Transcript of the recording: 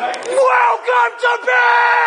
Welcome to bed.